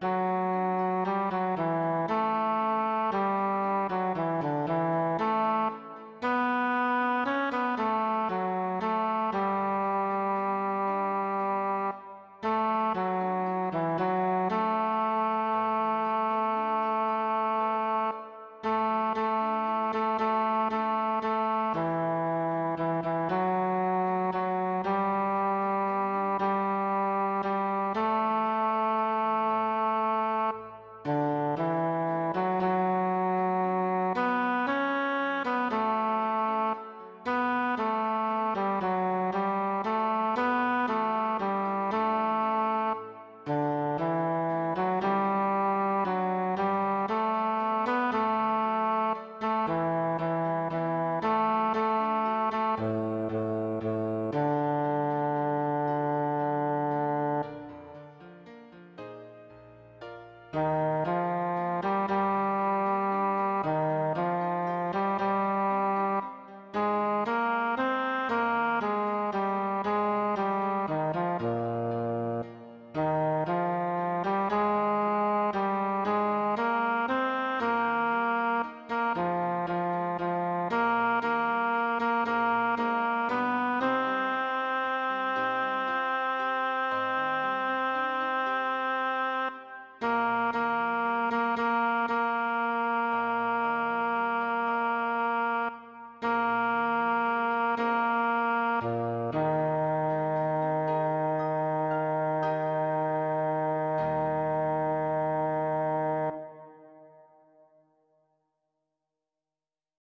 Bye.